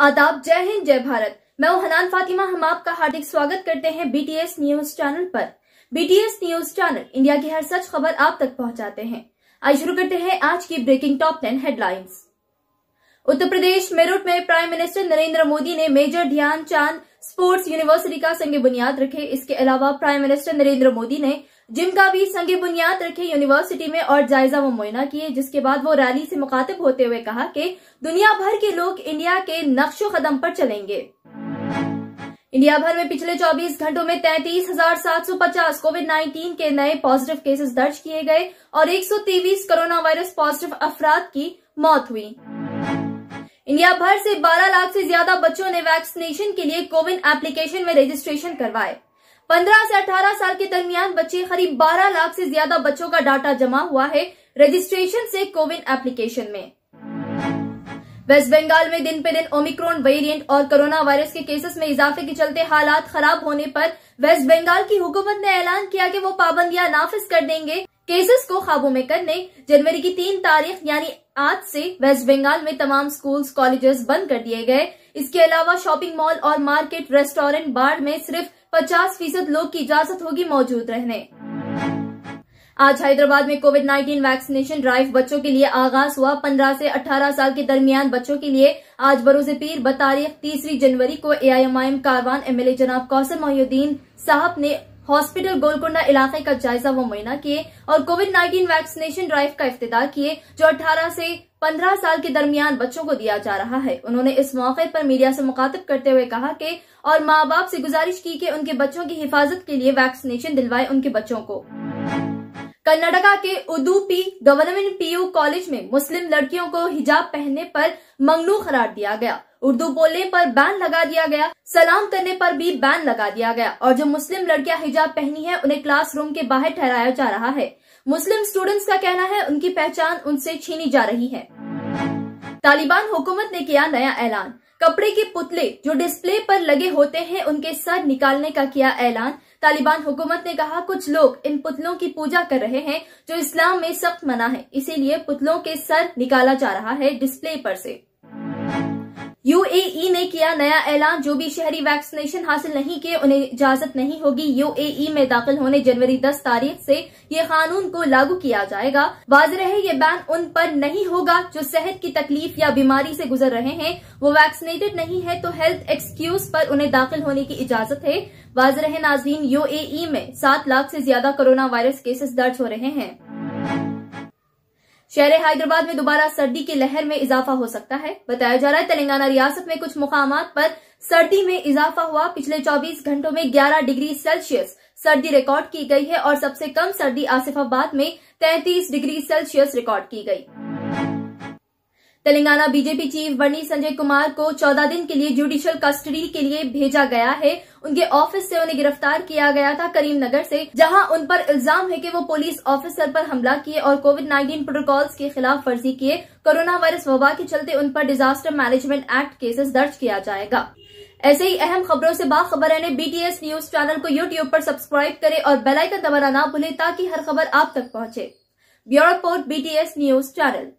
आदाब, जय हिंद, जय भारत। मैं हनान फातिमा, हम आपका हार्दिक स्वागत करते हैं बीटीएस न्यूज़ चैनल पर। बीटीएस न्यूज़ चैनल इंडिया की हर सच खबर आप तक पहुंचाते हैं। आज शुरू करते हैं आज की breaking top ten headlines Uttar Pradesh, Meerut में प्राइम मिनिस्टर नरेंद्र मोदी ने मेजर ध्यानचंद स्पोर्ट्स यूनिवर्सिटी का संग बुनियाद रखे। इसके अलावा प्राइम मिनिस्टर नरेंद्र मोदी ने जिम का भी संगे बुनियाद रखे यूनिवर्सिटी में और जायजा व मुआयना किए, जिसके बाद वो रैली से मुखातिब होते हुए कहा कि दुनिया भर के लोग इंडिया के नक्शो कदम पर चलेंगे। इंडिया भर में पिछले 24 घंटों में तैतीस हज़ार सात सौ पचास कोविड 19 के नए पॉजिटिव केसेस दर्ज किए गए और एक सौ तेईस कोरोना वायरस पॉजिटिव अफराद की मौत हुई। इंडिया भर से 12 लाख से ज़्यादा बच्चों ने वैक्सीनेशन के लिए कोविन एप्लीकेशन में रजिस्ट्रेशन करवाए। 15 से 18 साल के दरमियान बच्चे करीब 12 लाख से ज़्यादा बच्चों का डाटा जमा हुआ है रजिस्ट्रेशन से कोविन एप्लीकेशन में। वेस्ट बंगाल में दिन पे दिन ओमिक्रॉन वेरिएंट और कोरोना वायरस के केसेस में इजाफे के चलते हालात खराब होने पर वेस्ट बंगाल की हुकूमत ने ऐलान किया कि वो पाबंदियाँ नाफिज कर देंगे। केसेस को काबू में करने जनवरी की तीन तारीख यानी आज से वेस्ट बंगाल में तमाम स्कूल्स, कॉलेजेस बंद कर दिए गए। इसके अलावा शॉपिंग मॉल और मार्केट, रेस्टोरेंट, बार में सिर्फ़ 50 फ़ीसद लोग की इजाज़त होगी मौजूद रहने। आज हैदराबाद में कोविड 19 वैक्सीनेशन ड्राइव बच्चों के लिए आगाज़ हुआ। 15 से 18 साल के दरमियान बच्चों के लिए आज बरोज पीर बतारीख तीसरी जनवरी को एआईएमआईएम कारवान एमएलए जनाब कौसर मोहुद्दीन साहब ने हॉस्पिटल गोलकुंडा इलाके का जायजा व मुआयना किए और कोविड 19 वैक्सीनेशन ड्राइव का इफ्ताह किए, जो 18 से 15 साल के दरमियान बच्चों को दिया जा रहा है। उन्होंने इस मौके पर मीडिया से मुखातिब करते हुए कहा कि, और माँ बाप से गुजारिश की कि उनके बच्चों की हिफाजत के लिए वैक्सीनेशन दिलवाए उनके बच्चों को। कर्नाटका के उदुपी गवर्नमेंट पीयू कॉलेज में मुस्लिम लड़कियों को हिजाब पहनने पर मंगनू करार दिया गया। उर्दू बोलने पर बैन लगा दिया गया, सलाम करने पर भी बैन लगा दिया गया, और जो मुस्लिम लड़कियाँ हिजाब पहनी है, उन्हें क्लासरूम के बाहर ठहराया जा रहा है। मुस्लिम स्टूडेंट्स का कहना है, उनकी पहचान उनसे छीनी जा रही है। तालिबान हुकूमत ने किया नया ऐलान। कपड़े के पुतले जो डिस्प्ले पर लगे होते हैं, उनके सर निकालने का किया ऐलान। तालिबान हुकूमत ने कहा, कुछ लोग इन पुतलों की पूजा कर रहे हैं, जो इस्लाम में सख्त मना है। इसीलिए पुतलों के सर निकाला जा रहा है डिस्प्ले पर से। यूएई ने किया नया ऐलान। जो भी शहरी वैक्सीनेशन हासिल नहीं किए, उन्हें इजाज़त नहीं होगी। यूएई में दाखिल होने जनवरी 10 तारीख से ये कानून को लागू किया जाएगा। वाज रहे, ये बैन उन पर नहीं होगा जो सेहत की तकलीफ़ या बीमारी से गुजर रहे हैं। वो वैक्सीनेटेड नहीं है तो हेल्थ एक्सक्यूज पर उन्हें दाखिल होने की इजाज़त है। वाज रहे, नाजरीन, यूएई में सात लाख से ज़्यादा कोरोना वायरस केसेस दर्ज हो रहे हैं। शहर हैदराबाद में दोबारा सर्दी की लहर में इजाफा हो सकता है। बताया जा रहा है, तेलंगाना रियासत में कुछ मुकाम पर सर्दी में इजाफा हुआ। पिछले 24 घंटों में 11 डिग्री सेल्सियस सर्दी रिकॉर्ड की गई है और सबसे कम सर्दी आसिफाबाद में 33 डिग्री सेल्सियस रिकॉर्ड की गई। तेलंगाना बीजेपी चीफ बनी संजय कुमार को 14 दिन के लिए जुडिशियल कस्टडी के लिए भेजा गया है। उनके ऑफ़िस से उन्हें गिरफ़्तार किया गया था करीमनगर से, जहाँ उन पर इल्ज़ाम है कि वो पुलिस ऑफिसर पर हमला किए और कोविड 19 प्रोटोकॉल्स के खिलाफ वर्जी किए। कोरोना वायरस वबा के चलते उन पर डिजास्टर मैनेजमेंट एक्ट केसेस दर्ज किया जाएगा। ऐसे ही अहम खबरों से बाखबर रहने बीटीएस न्यूज़ चैनल को यूट्यूब पर सब्सक्राइब करें और बेलाइकन दबाना ना भूलें ताकि हर खबर आप तक पहुँचे। Bureau report BTS news channel